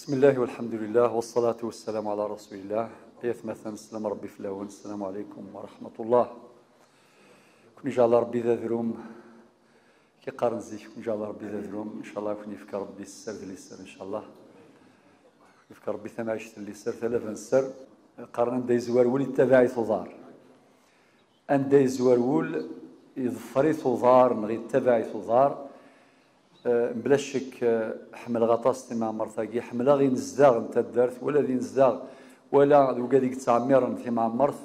بسم الله والحمد لله والصلاة والسلام على رسول الله أيث مثلا السلام ربي الأول السلام عليكم ورحمة الله كون إن شاء الله ربي ذا ذروم كي قارن زيك إن شاء الله ربي ذا ذروم إن شاء الله كون يفكر ربي السر اللي السر إن شاء الله يفكر ربي ثم عشت اللي السر ثلاثة السر قارن دا يزوار ولي التباعي ثضار أن يزوار ول يظفري ثضار نغي التباعي ثضار بلا شك حمل غطاس تما مرثاقي حمل غي نزداغ انت الدرت ولا ذي نزداغ ولا ذو قاديك تعمير في مرث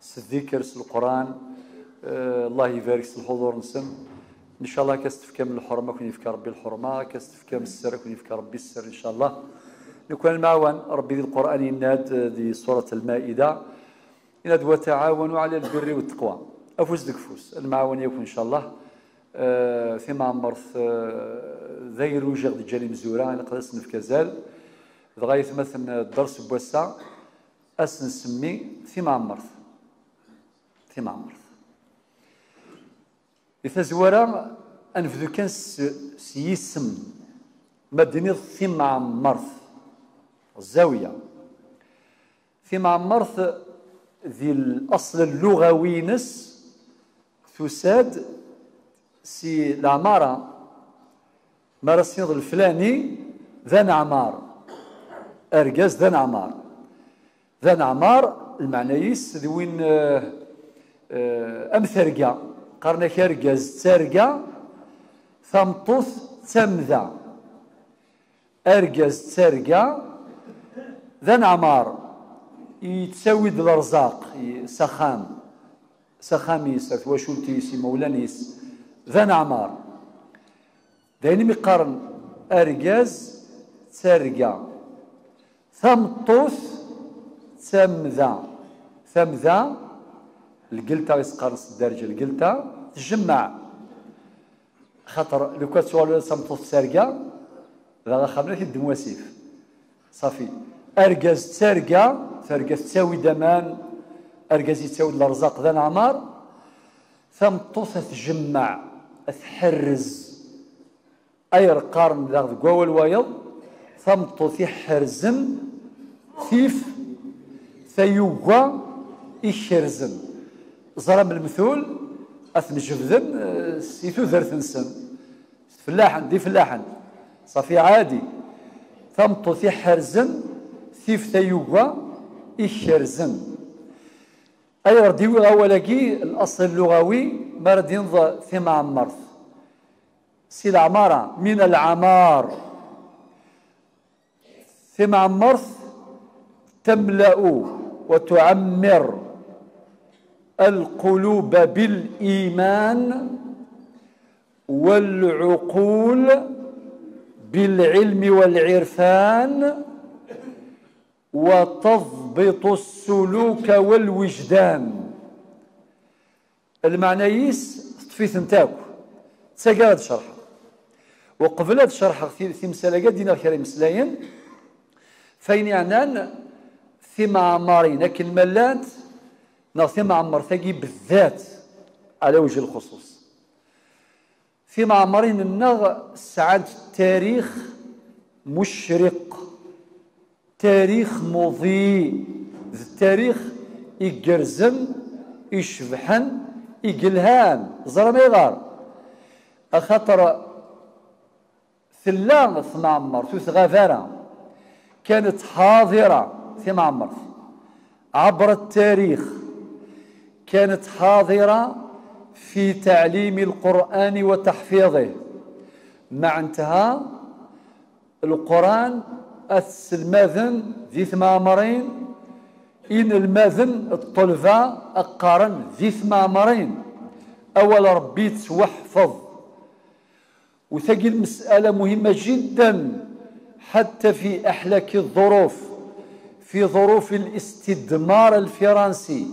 سذكر القرآن الله يبارك الحضور نسم. إن شاء الله كاستفكى من الحرمة كون يفكر ربي الحرمة كاستفكى من السر كون يفكر ربي السر إن شاء الله. نكون المعون ربي ذي القرآن يناد ذي سورة المائدة. يناد وتعاونوا على البر والتقوى. أفوز دك فوز. المعون يكون إن شاء الله. آه، معمرث ذي روجغ دي جالي مزورا أنا قدس نفكازال دغاية مثلا الدرس بوسع اس نسمي في معمرث في معمرث إذا زورا أنفذو كان سيسم مدني في معمرث الزاوية. في معمرث ذي الأصل اللغوي نس تساد سي العمارة مرسيض الفلاني ذا نعمار أرجاز ذا نعمار ذا نعمار المعنيس ذي وين آه، آه، أم ثرقا قرنا كرجاز ترقا ثمطوث تمذا أرجاز ترقا ذا نعمار يتسوي الأرزاق سخام. سخاميس وشولتيس مولانيس ذا نعمار دايني مقارن أرجاز ترقى ثمطوث ثمذا. ثمذا القلتا يسقرص الدرجة القلتا. تجمع. خاطر لو كان سؤال ثمطوث ترقى ذا خمرة الدمواسيف صافي. أرجاز ترقى ترقى تساوي دمان. أرجاز يتساوي الأرزاق ذا نعمار ثمطوث تجمع. تحرز أير قارن ذا قوى الوايض ثمطو في حرزن ثيف ثيوغا إشرزن زرم المثول أثن جفذن سيثو ذرثنسن فلاحن دي فلاحن صافي عادي. ثمطو في حرزن ثيف ثيوغا إشرزن أي رديوي أولاكي الأصل اللغوي مرد ينظر في معمر سي العمارة من العمار. في معمر تملأ وتعمر القلوب بالإيمان والعقول بالعلم والعرفان وتضبط السلوك والوجدان. المعنى يس في ثنتاكو تساقا شرح وقبل هذا الشرح في مسألة دينا الكريم مسلاين فين يعني في معمارين لكن ملات في معمر ثقي بالذات على وجه الخصوص. في معمرين النغ سعد التاريخ مشرق تاريخ مضيء. التاريخ يقرزن يشبحن يقلهان. زرا ما يغار أخطر ثلان في معمر توث غفارة. كانت حاضرة في معمر عبر التاريخ. كانت حاضرة في تعليم القرآن وتحفيظه. مع انتهاء القرآن الماذن ذي ثمامرين إن الماذن الطلفة أقارن ذي ثمامرين. أول ربيت واحفظ وثقي المسألة مهمة جدا حتى في أحلك الظروف في ظروف الاستدمار الفرنسي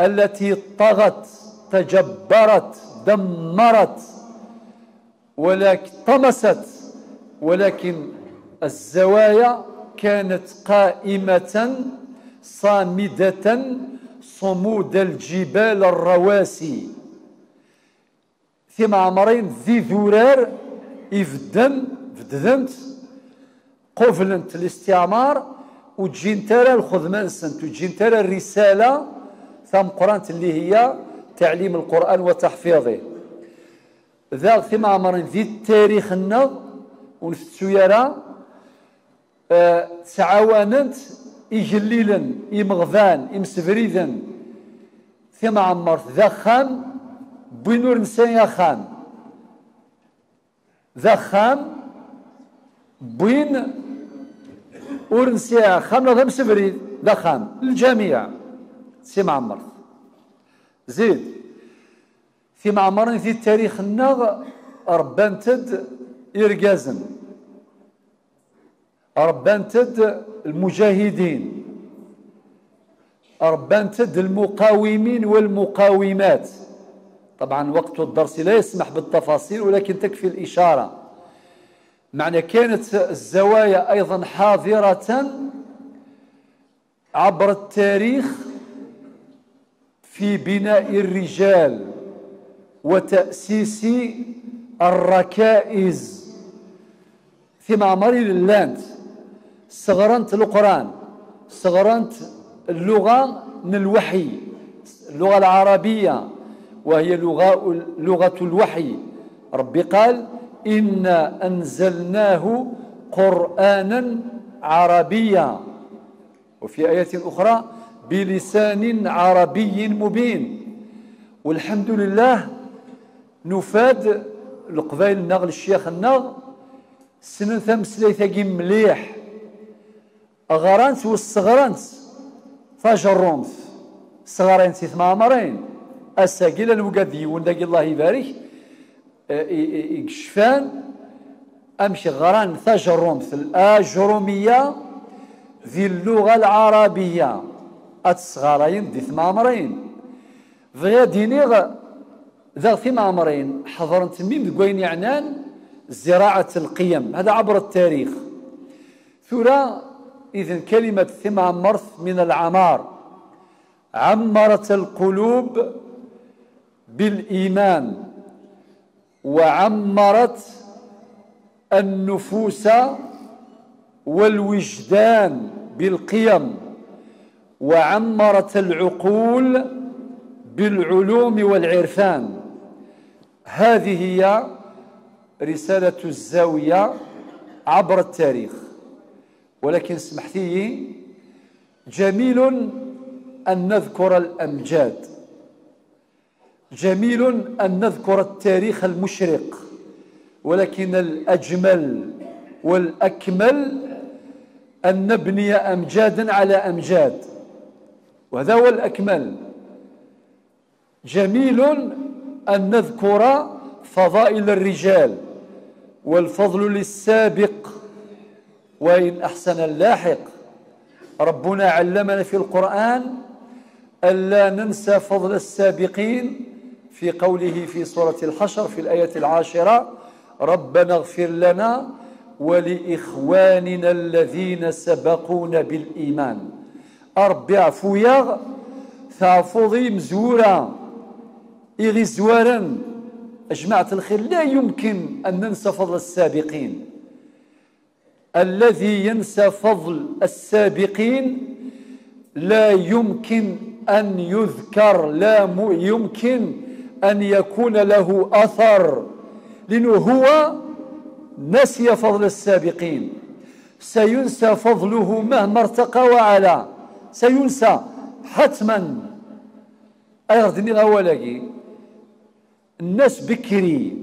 التي طغت تجبرت دمرت ولكن طمست ولكن الزوايا كانت قائمة صامدة صمود الجبال الرواسي. في معمرين ذي ذرار يفدن فدذنت قفلنت الاستعمار وتجي ترى الخدمة نسنت وتجي ترى الرسالة ثم قرانت اللي هي تعليم القرآن وتحفيظه. ذا ثم عمر ذي التاريخ النغ ونفتسو يرى تعاونت إجليلا إمغذان إمسفريدا. ثم عمرت ذا خام بينور نسان يا خام. ذا خام بين ورنسيا خام ذا مسفريد ذا خام. الجميع. سي معمر زيد. في معمر في التاريخ النغ ربانتد إرجازن ربانتد المجاهدين ربانتد المقاومين والمقاومات. طبعا وقت الدرس لا يسمح بالتفاصيل ولكن تكفي الإشارة. معنى كانت الزوايا أيضا حاضرة عبر التاريخ في بناء الرجال وتأسيس الركائز. في معمر اللاند صغرنت القرآن صغرنت اللغة من الوحي اللغة العربية وهي لغة, لغة الوحي. ربي قال إنا أنزلناه قرآنا عربيا. وفي آية أخرى بلسان عربي مبين. والحمد لله نفاد القبائل النغل الشيخ النغ سنن ثمسليثة مليح. أغرانت والصغرانت فاجرومت صغارين سيث معمرين الساقيل المقدي وندق الله يبارك. يكشفان. أمشي غران ثاجرومت الأجرومية ذي اللغة العربية. أتصغارين دي ثمامرين فغيا دينيغ ذا ثمامرين حضرت ميم دقوين يعنان. زراعة القيم. هذا عبر التاريخ. ثورة إذن كلمة ثم عمرت من العمار. عمرت القلوب بالإيمان وعمرت النفوس والوجدان بالقيم وعمرت العقول بالعلوم والعرفان. هذه هي رسالة الزاوية عبر التاريخ. ولكن سمحتي جميل أن نذكر الأمجاد. جميل أن نذكر التاريخ المشرق ولكن الأجمل والأكمل أن نبني أمجادا على أمجاد. وهذا هو الأكمل. جميل أن نذكر فضائل الرجال والفضل للسابق وإن أحسن اللاحق ربنا علمنا في القرآن ألا ننسى فضل السابقين في قوله في سورة الحشر في الآية العاشرة ربنا اغفر لنا ولإخواننا الذين سبقونا بالإيمان. أربع فوياغ ثعفوضي مزورة إغي زوارا أجمعة الخير لا يمكن أن ننسى فضل السابقين. الذي ينسى فضل السابقين لا يمكن أن يذكر لا يمكن أن يكون له أثر لأنه هو نسي فضل السابقين. سينسى فضله مهما ارتقى وعلى سينسى حتما. أيردني غوالاكي الناس بكري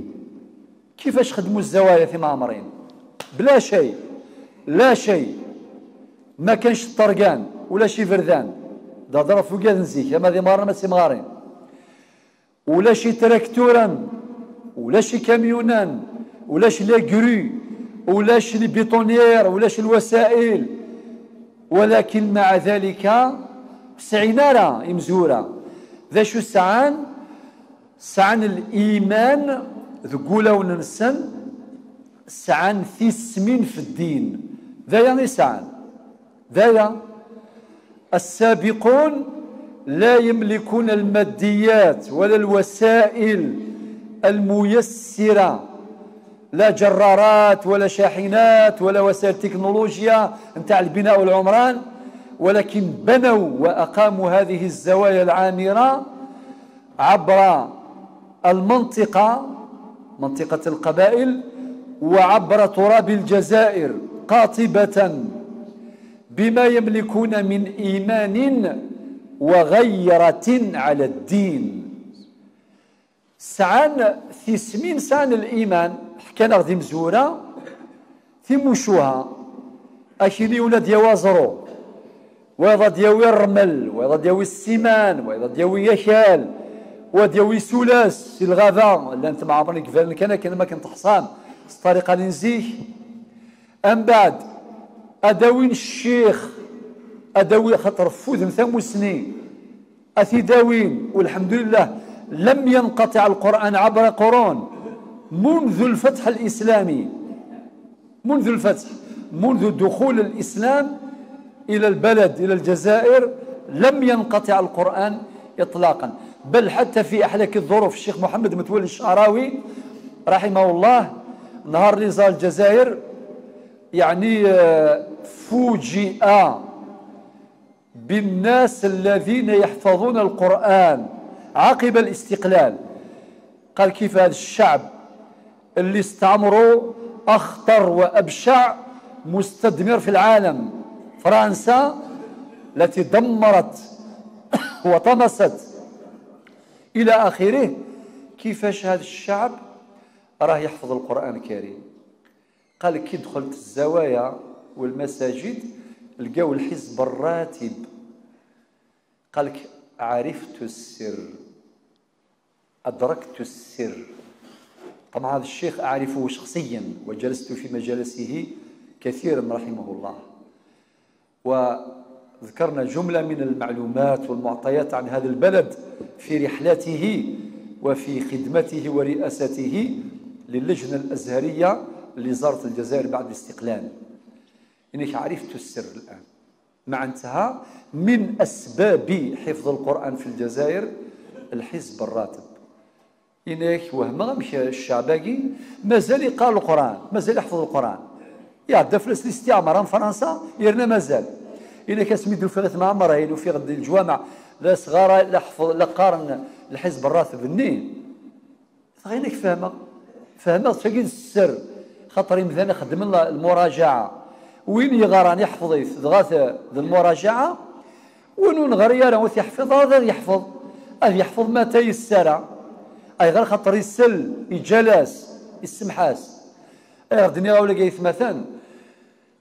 كيفاش خدموا الزوايا في معمرين؟ بلا شيء. لا شيء. ما كانش طرقان ولا شي فردان. دا ضرب فوق نزيك أما ذي مارنا ما مغارين. ولا شي تراكتورا ولا شي كاميونان ولا شي لاكرو ولا شي بيطونيير ولا شي الوسائل. ولكن مع ذلك سعينا راه مزوره ذا شو سعان؟ سعان الإيمان ذقولا وننسن سعان ثيسمين في الدين. ذا يعني سعان ذا السابقون لا يملكون الماديات ولا الوسائل الميسرة لا جرارات ولا شاحنات ولا وسائل تكنولوجيا نتاع البناء والعمران ولكن بنوا وأقاموا هذه الزوايا العامرة عبر المنطقة منطقة القبائل وعبر تراب الجزائر. قاطبة بما يملكون من إيمان وغيرة على الدين. سعان ثسمين سعان الإيمان حكينا غدي مزورة ثموشوها أشيني ولاد يوازرو وإذا دياوي الرمل وإذا دياوي السيمان وإذا دياوي يشال ودياوي سولاس الغابة اللي أنت معبرني كفال كان كان ما كنت حصان الطريقة اللي نزيه أم بعد؟ أداوين الشيخ أداوي خطر فوذ مثام سنين أثي داوين والحمد لله لم ينقطع القرآن عبر قرون. منذ الفتح الإسلامي منذ الفتح منذ دخول الإسلام إلى البلد إلى الجزائر لم ينقطع القرآن إطلاقا. بل حتى في أحلك الظروف الشيخ محمد متولي الشعراوي رحمه الله نهار نزال الجزائر يعني آه، فوجئ بالناس الذين يحفظون القرآن عقب الاستقلال. قال كيف هذا الشعب اللي استعمروا أخطر وأبشع مستدمر في العالم؟ فرنسا التي دمرت وطمست إلى آخره. كيفاش هذا الشعب؟ راه يحفظ القرآن الكريم. قال كي دخلت الزوايا والمساجد لقاو الحزب الراتب قال لك عرفت السر. أدركت السر. طبعا هذا الشيخ أعرفه شخصيا وجلست في مجالسه كثيرا رحمه الله. وذكرنا جملة من المعلومات والمعطيات عن هذا البلد في رحلته وفي خدمته ورئاسته للجنة الأزهرية اللي زارت الجزائر بعد الاستقلال. إنك عرفت السر الآن. مع انتهى من أسباب حفظ القرآن في الجزائر الحزب الراتب. إنك وهما مشى الشعباقي مازال يقرأ القرآن مازال يحفظ القرآن. يعدى فلس الاستعمار فرنسا يرنا مازال. إلا كسميدو في غث معمر هيلو في غد الجوامع لا صغار لا حفظ لا قارن الحزب الراتب. النين غينك فاهمة. فاهمة السر. خاطر مثلا خدم المراجعة. وين يغران يحفظ دغاث المراجعة؟ وين نغري راه يحفظ؟ هذا يحفظ. أه يحفظ ما تيسر أي غير خاطر يسل يجلس يسمحاس. أي غدني غاولا كيث مثلا.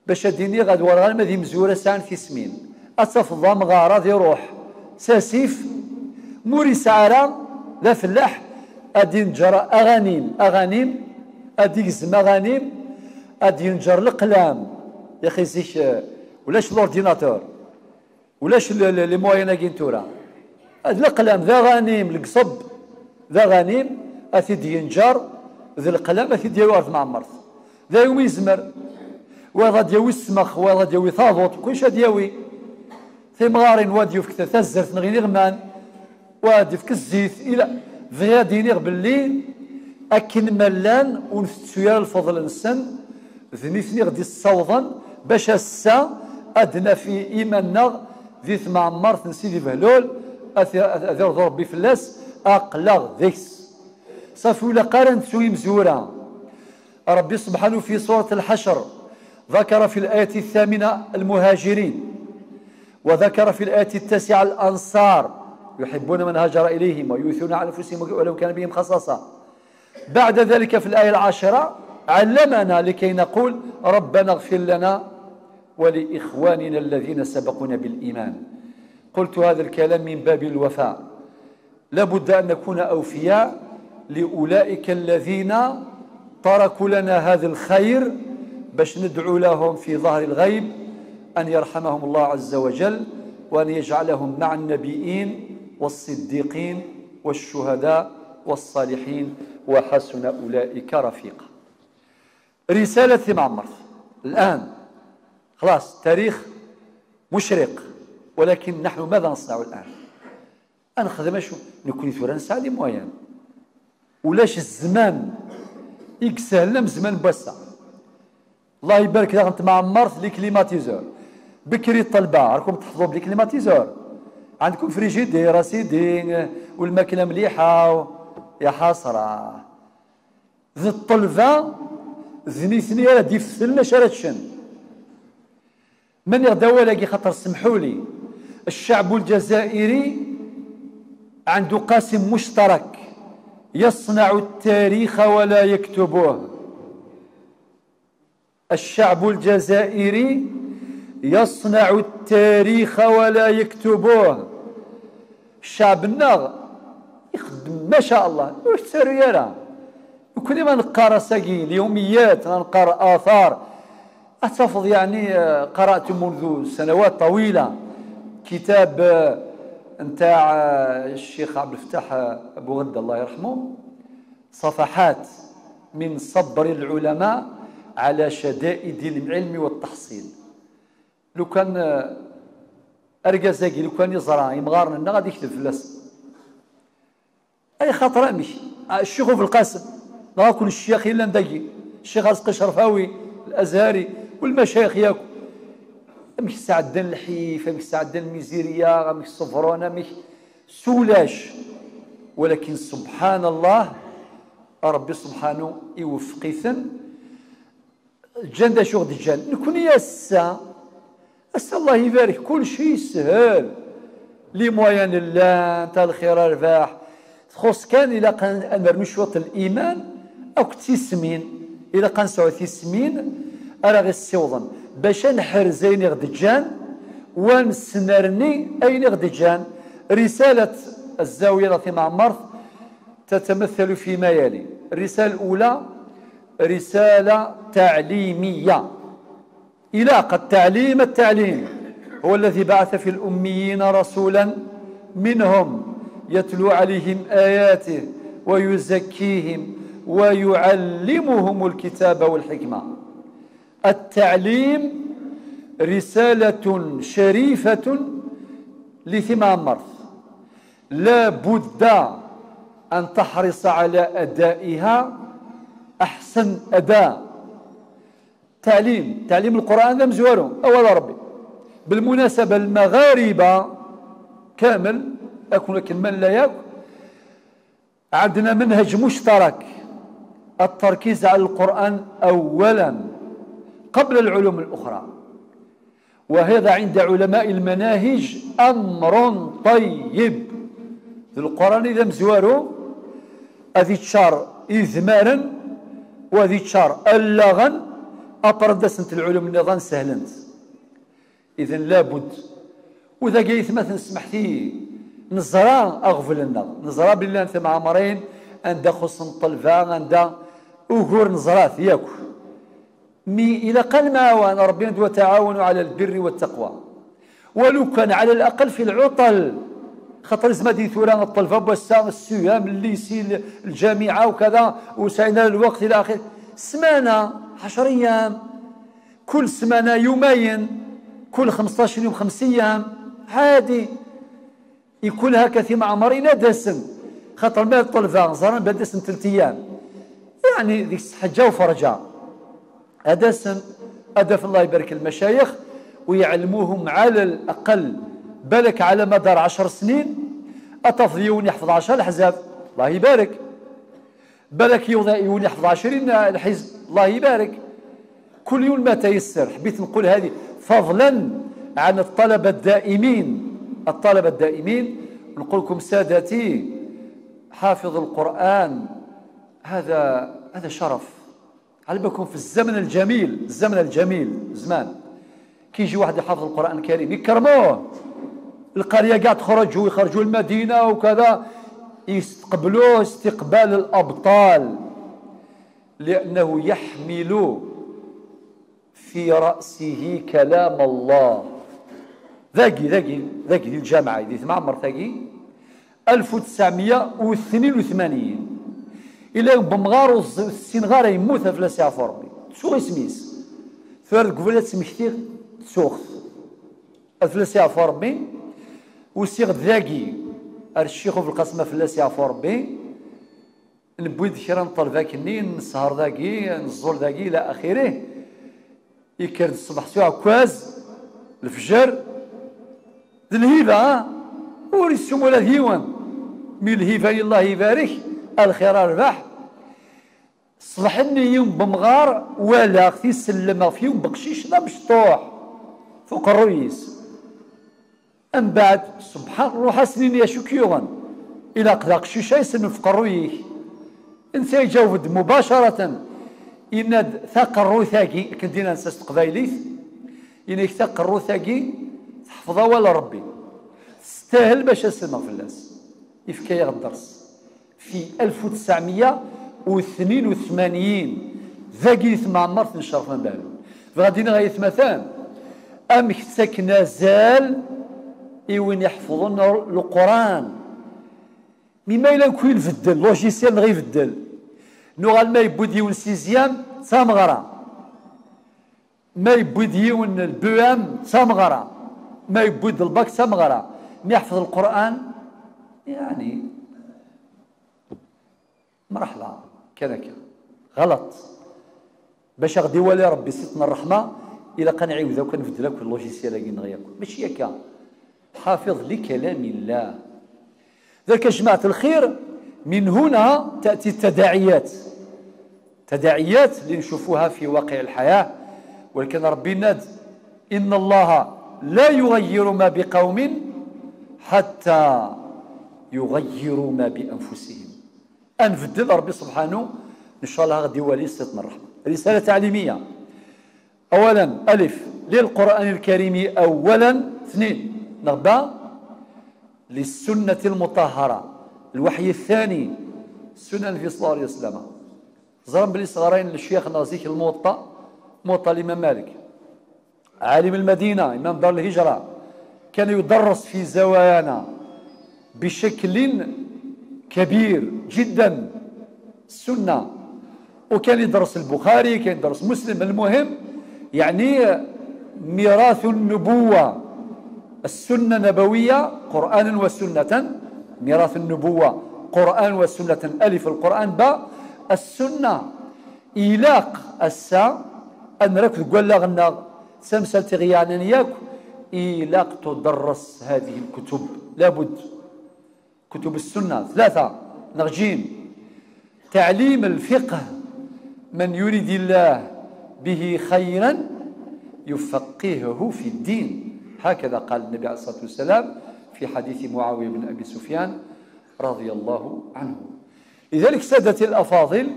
باش ديني غاد ورغان ما ذي مزورة سان في سمين. أتفضى مغارة ذي روح. ساسيف موري سعارة ذا فلاح. أدي نجرى أغانيم أغانيم أدي يزم أغانيم أدي نجر القلام. يا أخي زيش ولاش الأورديناتور؟ ولاش لي موين كين تورا؟ القلام ذا غانيم القصب ذا غانيم أثيد ينجر ذا القلام أثيد يوارث معمرت ذا يوم يزمر. وهذا ديوي السمخ وهذا ديوي ثاضوط كلش ديوي ثمغارين واديو فيك تزرت نغي غمان وادي فيك الزيت إلى فيا دينيغ اكن ملان ونفتسو الفضل نسن ذنيثني غدي الصوضا باش السا أدنى في إيماننا ذي ثمع مرث سيدي بهلول اثير ربي فلاس اقلغ ذيكس صافي ولا قارن تسوي مزورة. ربي سبحانه في سوره الحشر ذكر في الآية الثامنة المهاجرين وذكر في الآية التاسعة الأنصار يحبون من هاجر إليهم ويؤثرون على أنفسهم ولو كان بهم خصاصة. بعد ذلك في الآية العاشرة علمنا لكي نقول ربنا اغفر لنا ولإخواننا الذين سبقونا بالإيمان. قلت هذا الكلام من باب الوفاء. لابد أن نكون أوفياء لأولئك الذين تركوا لنا هذا الخير باش ندعو لهم في ظهر الغيب أن يرحمهم الله عز وجل وأن يجعلهم مع النبيين والصديقين والشهداء والصالحين وحسن أولئك رفيقا. رسالة معمر الآن خلاص تاريخ مشرق ولكن نحن ماذا نصنع الآن؟ أنا خدمة شو؟ نكون نسعى لي موين ولاش الزمان؟ يكسهل زمان بوسع الله يبارك لك أنت معمرت لي كليماتيزور بكري الطلبة راكم تحفظوا بلي كليماتيزور عندكم فريجيدير اسيدي والماكلة مليحة يا حسره ذي الطلبة ذني ثني دي فسلنا شراتشن من يغدا ولاقي خاطر سمحوا لي. الشعب الجزائري عنده قاسم مشترك يصنع التاريخ ولا يكتبه الشعب الجزائري يصنع التاريخ ولا يكتبوه. الشعب الناغ يخدم ما شاء الله. واش تسارو يرى وكل ما نقرأ ساقي اليوميات نقرا آثار. اتفض يعني آه، قرأت منذ سنوات طويلة كتاب آه، نتاع آه، الشيخ عبد الفتاح أبو غد الله يرحمه. صفحات من صبر العلماء على شدائد العلم والتحصيل. لو كان ارجازاكي لو كان يزرع يمغارنا غادي يكتب فلاس أي خاطر مش الشيخ في القاسم. لا كل الشيخ إلا ندقي. الشيخ رزق الشرفاوي الأزهري والمشايخ ياكل مش سعدان الحيف مش سعدان الميزيريا مش صفرونه مش سولاش. ولكن سبحان الله ربي سبحانه يوفقيثن جندا شو غدي جان نكون ياسا أسأل الله يبارك. كل شيء سهل لي موين الله انت الخير الرباح تخص كان إلا كان نرمي الإيمان أو تيسمين إلا كان سعود تيسمين أنا غير السيوضن. باش نحرز أين غدجان ونسنرني أين غدجان؟ رسالة الزاوية التي معمرت تتمثل فيما يلي الرسالة الأولى رسالة تعليمية. إلاقة التعليم التعليم. هو الذي بعث في الأميين رسولا منهم. يتلو عليهم آياته ويزكيهم ويعلمهم الكتاب والحكمة. التعليم رسالة شريفة لثمان مرث. لا بد أن تحرص على أدائها أحسن أداء. تعليم تعليم القرآن ذا مزوارو أول ربي بالمناسبة المغاربة كامل أكون لكن من لا يكن عندنا منهج مشترك. التركيز على القرآن أولا قبل العلوم الأخرى. وهذا عند علماء المناهج أمر طيب. القرآن إذا مزوارو أذي تشار إذمارا وذي تشار اللغن أبردسنت العلوم النظام سهلنت إذا لابد. وإذا قيت مثلا سمحتي نزرا أغفل لنا. نزرا بالله أنت مع مرين عند خص طلفا عند أغور نزرات ياكو مي إلى قل ما وأنا ربنا وتعاونوا على البر والتقوى. ولو كان على الأقل في العطل خاطر زمادي ثوران الطلفة بوسا السيام الليسي الجامعة وكذا وسعينا الوقت إلى آخره سمانة عشر أيام. كل سمانة يومين كل 15 يوم خمس أيام. عادي. يكون هكا في معمرنا دسم خاطر ما الطلبة زران بدسم ثلاث أيام يعني ذيك حجة وفرجة. أدسم أدف الله يبارك المشايخ ويعلموهم على الأقل بالك على مدار عشر سنين. أتفضيون يحفظ عشر الأحزاب. الله يبارك. بالك يولي يحفظ عشرين الحزب. الله يبارك. كل يوم ما تيسر. حبيت نقول هذه فضلا عن الطلبة الدائمين. الطلبة الدائمين نقول لكم سادتي حافظ القرآن هذا هذا شرف. على بالكم في الزمن الجميل الزمن الجميل زمان. كي يجي واحد يحافظ القرآن الكريم يكرموه. القرية قاعد تخرجوا ويخرجوا المدينة وكذا. يستقبلوه استقبال الأبطال لأنه يحمل في رأسه كلام الله. ذاقي ذاقي ذاقي دي الجامعة دي معمر ذاقي 1982 إلا بمغار السنغار يموت في لاسي ربي شو اسميس فرد قبلت سمحتي سوخ ثلاثة ربي وسيغ ذاقي الشيخ في القسمة فلاس يعفو ربي نبوي كرا نطل ذاكني نسهر ذاكي نزول ذاكي إلى اخره يكرد الصبح ساعة كواز الفجر الهيبة ورسم ولا الهيوان؟ من الهيبة الله يبارك الخير الرباح صلحني يوم بمغار ولا أختي سلم فيهم بقشيش لا مشطوح. فوق الرئيس. أم بعد سبحان روح سنين يا شكيوغا إلى قدا قشيشة يسلم فوق الرئيس. انت يجاوب مباشرة. إن ثاق الروثاقي كندينا نساس قبايليث إن ثاق الروثاقي تحفظها ولا ربي. تستاهل باش اسمها في الناس. يفكي الدرس؟ في 1982 ذاقي ثم عمرت نشرف من بالو فغادي نغاية مثلا. أم ساكنة زال إيوين يحفظون القرآن. مما إلا كوين يفدل لوجيسيال غير يفدل نوغال ما يبود يون سيزيام تامغرا ما يبود يون البوام تامغرا ما يبود الباك تامغرا ما يحفظ القرآن يعني مرحلة كذا غلط. باش غدي والي ربي ستنا الرحمة إلا قنعي وذا كان في دلاك اللوجيسيال كي نغياكم ماشي هكا. حافظ لكلام الله. ذلك يا جماعة الخير من هنا تأتي التداعيات. تداعيات اللي نشوفوها في واقع الحياة. ولكن ربي ناد إن الله لا يغير ما بقوم حتى يغيروا ما بأنفسهم. أنفدل ربي سبحانه. إن شاء الله غدي ولي ستنا الرحمة رسالة تعليمية. أولا ألف. للقرآن الكريم أولا. اثنين. نغبة للسنة المطهرة. الوحي الثاني. السنة في صلى الله عليه وسلم. زرم بلي صغارين للشيخ نازيك الموطأ. موطأ الإمام مالك. عالم المدينة إمام دار الهجرة كان يدرس في زوايانا بشكل كبير جدا السنة. وكان يدرس البخاري كان يدرس مسلم. المهم يعني ميراث النبوة السنة النبوية قرآنا وسنة ميراث النبوة قرآن وسنة ألف القرآن باء السنة إلاق السا أن رك تقول لغنا سمسل تغيانا ياك. إلاق تدرس هذه الكتب. لابد. كتب السنة. ثلاثة. نرجيم تعليم الفقه. من يريد الله به خيرا يفقهه في الدين. هكذا قال النبي عليه الصلاة والسلام في حديث معاوية بن أبي سفيان رضي الله عنه. لذلك سادتي الأفاضل.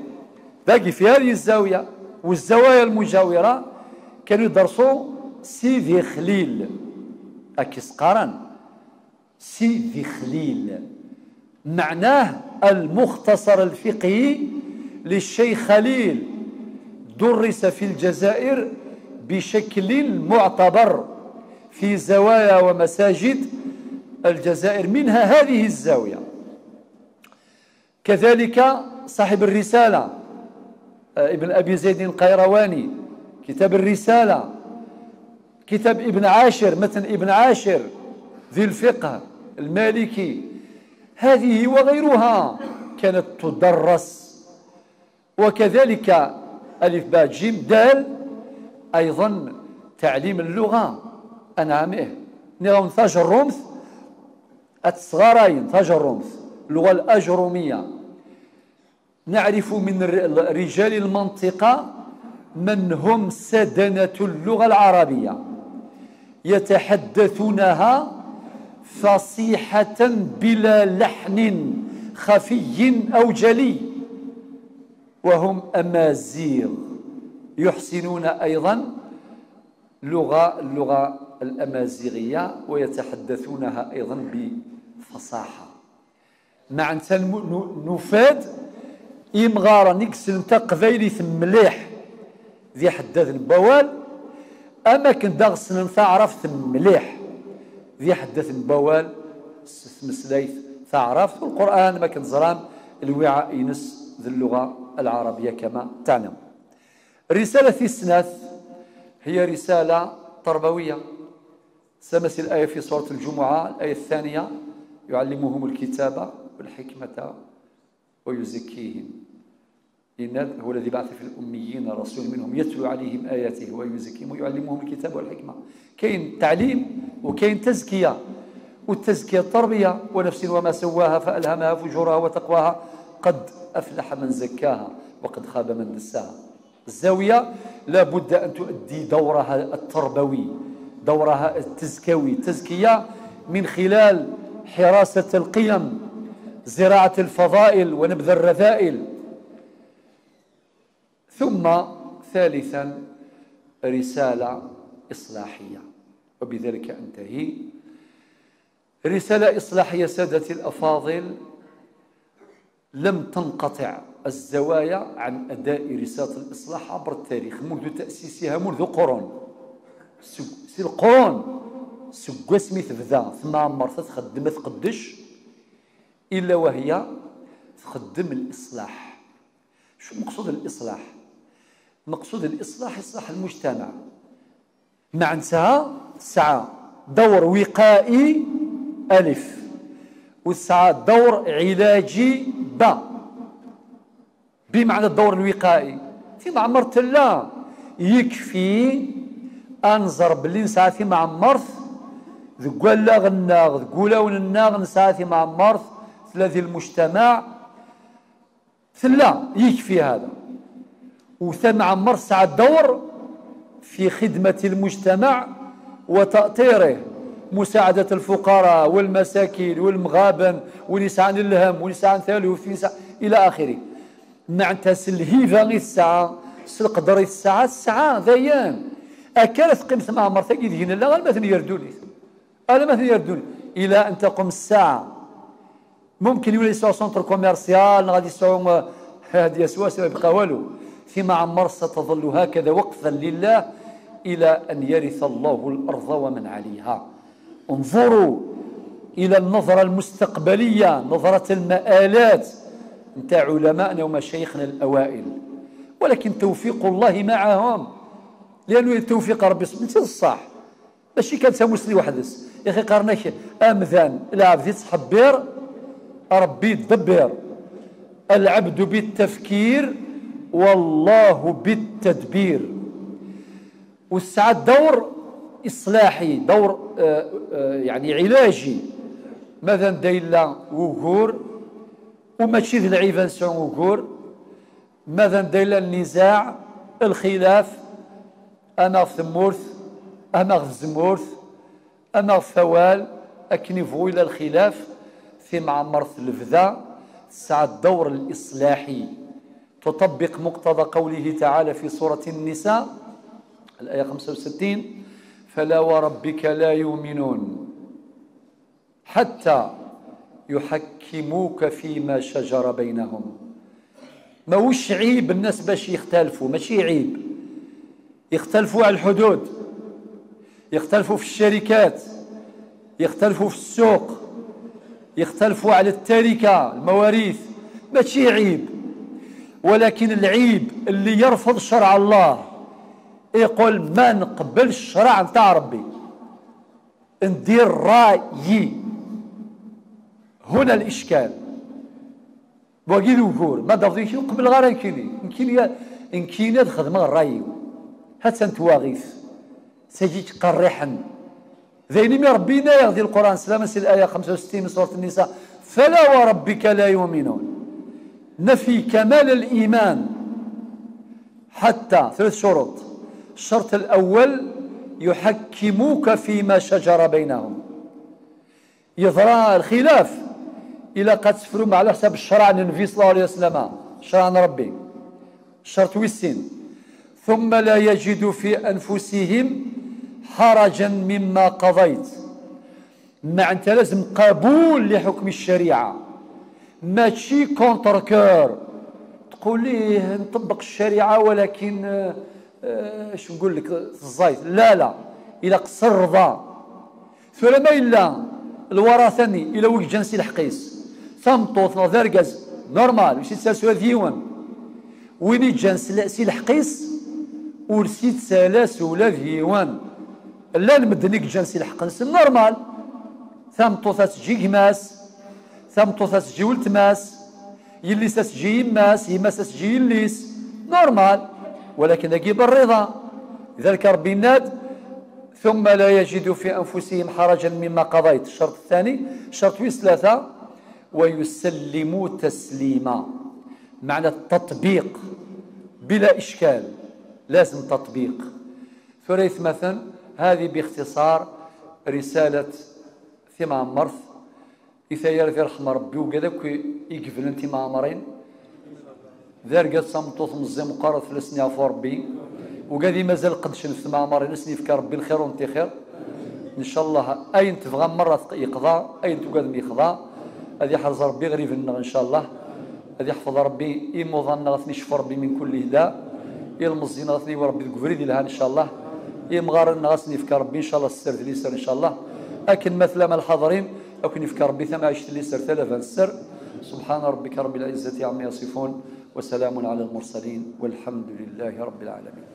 باقي في هذه الزاوية والزوايا المجاورة كانوا يدرسوا سيدي خليل. أكيس قارن؟ سيدي خليل. معناه المختصر الفقهي للشيخ خليل. درس في الجزائر بشكل معتبر في زوايا ومساجد الجزائر منها هذه الزاوية. كذلك صاحب الرسالة آه، ابن أبي زيد القيرواني كتاب الرسالة كتاب ابن عاشر متن ابن عاشر ذي الفقه المالكي. هذه وغيرها كانت تدرس. وكذلك ألف باء جيم دال أيضا تعليم اللغة. أنعمه نظام ثاج الرمث. الصغارين ثاج الرمث. اللغة الأجرومية. نعرف من رجال المنطقة من هم سدنة اللغة العربية. يتحدثونها فصيحة بلا لحن خفي أو جلي. وهم أمازيغ. يحسنون أيضا لغة اللغة الأمازيغية ويتحدثونها أيضا بفصاحة. مع نفاد إمغارة نكسل انت قبيلي مليح. ذي حداد البوال أما كنت داغسن عرفت مليح. ذي حدث البوال مسليث تعرف القرآن ما كنت زرام الوعاء ينس ذي اللغة العربية كما تعلم. رسالة السناث هي رسالة تربوية. سمس الآية في سورة الجمعة الآية الثانية يعلمهم الكتابة والحكمة ويزكيهم. إن هو الذي بعث في الأميين رسول منهم يتلو عليهم آياته ويزكيهم ويعلمهم الكتاب والحكمة. كاين تعليم وكاين تزكية والتزكية التربية ونفس وما سواها فألهمها فجورها وتقواها. قد أفلح من زكاها وقد خاب من دساها. الزاوية لابد أن تؤدي دورها التربوي دورها التزكوي. التزكية من خلال حراسة القيم زراعة الفضائل ونبذ الرذائل. ثم ثالثا رسالة إصلاحية. وبذلك أنتهي. رسالة إصلاحية سادتي الأفاضل. لم تنقطع الزوايا عن أداء رسالة الإصلاح عبر التاريخ منذ تأسيسها منذ قرون. سي القرون. سكوا سميت بدا ثم عمرت تخدم تقدش. إلا وهي تخدم الإصلاح. شو مقصود الإصلاح؟ مقصود الإصلاح إصلاح المجتمع. معناتها سعى دور وقائي ألف وسعى دور علاجي با. بمعنى الدور الوقائي. في معمر لا يكفي انظر باللي نسعى في معمرت ذقول لا غناغ ذقول ونناغ نسعى في معمرت ثلاثي المجتمع ثلا يكفي هذا. وثم عمر سعى الدور في خدمة المجتمع وتأطيره مساعدة الفقراء والمساكين والمغابن ونسعان الهم ونسعان ثالث إلى آخره. معناتها الهيفة غير الساعة القدر الساعة الساعة ذيان أكلت قيمة مع مرتك هنا لا غير مثلا يردوني. أنا مثلا يردوني. إلى أن تقوم الساعة. ممكن يولي يسوى centre commercial غادي هذه سواس ما يبقى والو. فيما عمر ستظل هكذا وقفا لله إلى أن يرث الله الأرض ومن عليها. انظروا إلى النظرة المستقبلية نظرة المآلات. نتاع علمائنا ومشايخنا الأوائل. ولكن توفيق الله معهم. لأنه توفيق ربي انت الصح. ماشي كان مسلي وحدس يا أخي قارناك. أمذان. العبد يتحبر ربي يدبر العبد بالتفكير والله بالتدبير. والسعاد دور إصلاحي دور آه، آه، يعني علاجي. مثلا دايلا وقور وماشي ذي العيفانسيون وقور. مثلا دايلا النزاع الخلاف. أنا في ثمورث أنا في زمورث. أنا في ثوال أكنفو إلى الخلاف. في معمر الفذا. سعى الدور الإصلاحي. تطبق مقتضى قوله تعالى في سورة النساء الآية 65 فلا وربك لا يؤمنون حتى يحكموك فيما شجر بينهم. ما وش عيب الناس باش يختلفوا؟ ماشي عيب. يختلفوا على الحدود يختلفوا في الشركات يختلفوا في السوق يختلفوا على التركة المواريث. ماشي عيب. ولكن العيب اللي يرفض شرع الله. يقول ما نقبل الشرع نتاع ربي ندير رأيي. هنا الإشكال. بغي ذكور ما دافضيش قبل غير انكيني انكيني انكيني الخدمه الراي هات أنت واغيث سجيت قريحا. ذيني من ربينا يغذي القرآن. سلام الآية 65 من سورة النساء. فلا وربك لا يؤمنون. نفي كمال الإيمان. حتى ثلاث شروط. الشرط الأول يحكموك فيما شجر بينهم. يظهر الخلاف. إلى قد سفروا على حسب الشرع النبي صلى الله عليه وسلم. شرع ربي. الشرط ويسين. ثم لا يجد في أنفسهم حرجا مما قضيت. مع أنت لازم قبول لحكم الشريعة. ماشي contre cœur. تقول لي نطبق الشريعة ولكن اش نقول لك الزايد. لا لا. إلى قصر رضا ثم إلا الوراثني إلى وجه جنسي الحقيس. ثمطوط ذرقز نورمال. وش تسالسو ديوان وين جنس سي الحقيس؟ ورسيت سالاس ولا ديوان لا نمدنيك جنسي الحقنس نورمال. ثمطوط تجي ثمطوط تجي ولتماس يلي ساسجي يماس يماس ساسجي يليس نورمال. ولكن أجيب الرضا لذلك ربي ناد ثم لا يجدوا في أنفسهم حرجا مما قضيت. الشرط الثاني شرط ويس ثلاثة ويسلموا تسليما. معنى التطبيق. بلا إشكال. لازم تطبيق. ثريث مثلا هذه باختصار رسالة ثمان مرث إذا يرثي رحم ربي وكذا يقفل أنت معمرين ذار قد صمتوث مزي مقارض فلسني عفو ربي. وقادي مازال قد شنف معمرين نسني في ربي الخير وأنت خير. إن شاء الله أين تبغى مرة يقضى أين تقدم يقضى. هذه حرز ربي غريب إن شاء الله. هذه يحفظ ربي. يموضنا غثني شفر ربي من كل هداء. يلمزين غثني وربي تقفري لها إن شاء الله. يمغار غاسني في ربي إن شاء الله السر في اليسر إن شاء الله. لكن مثل ما الحاضرين اكن في ربي ثم عشت اليسر ثلاثة السر. سبحان ربك رب العزة عما يصفون وسلام على المرسلين والحمد لله رب العالمين.